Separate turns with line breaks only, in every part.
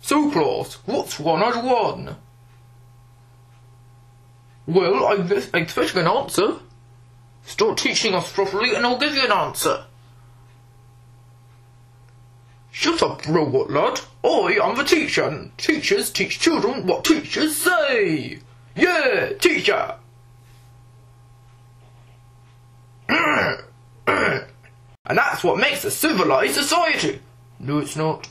So, class, what's one of one? Well, I'm expecting an answer. Start teaching us properly and I'll give you an answer. Shut up, robot lad. I am the teacher, and teachers teach children what teachers say. Yeah, teacher. and that's what makes a civilized society. No, it's not.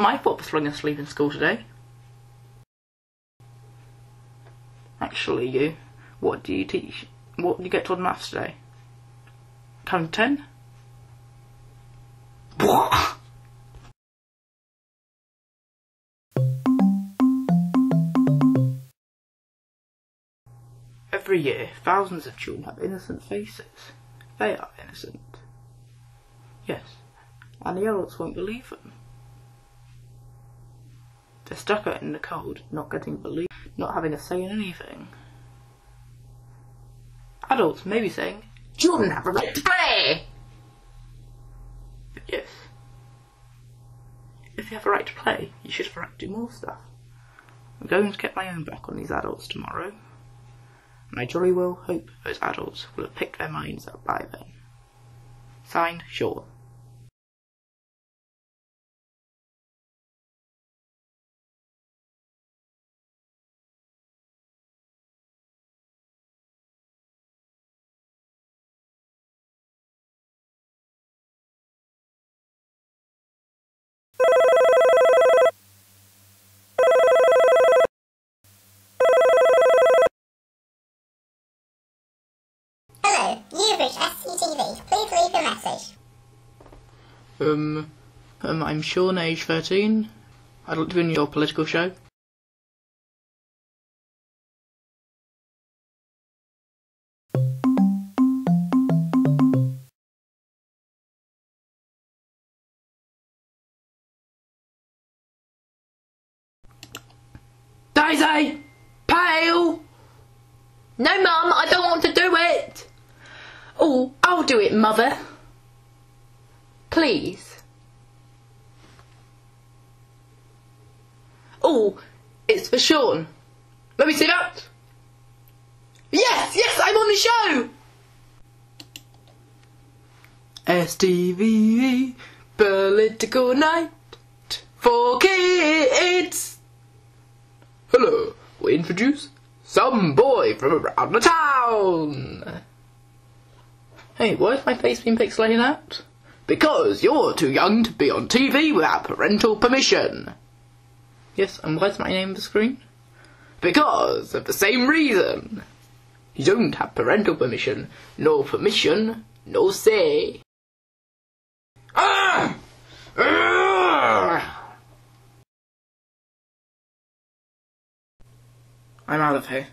Wasn't my fault for falling asleep in school today. Actually, you, what do you teach? What do you get taught in maths today? Count ten? Every year, thousands of children have innocent faces. They are innocent. Yes, and the adults won't believe them. They're stuck out in the cold, not getting believed, not having a say in anything. Adults may be saying, Children have a right to play! But yes, if you have a right to play, you should have a right to do more stuff. I'm going to get my own back on these adults tomorrow. And I jolly well hope those adults will have picked their minds up by then. Signed, Shaun.
Hello, you've reached SCTV. Please leave a message.
Um, um, I'm Shaun, age 13. I'd like to be in your political show. Daisy! Pale!
No, Mum, I don't want to do it. Oh, I'll do it, Mother. Please. Oh, it's for Shaun. Let me see that. Yes, yes, I'm on the show.
STV Political Night for Kids. Hello, we introduce some boy from around the town. Hey, why has my face been pixelated out? Because you're too young to be on TV without parental permission. Yes, and why's my name on the screen? Because of the same reason. You don't have parental permission. No permission, no say. Ah! Ah! I'm out of here.